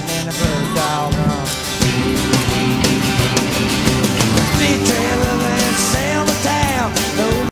man of the.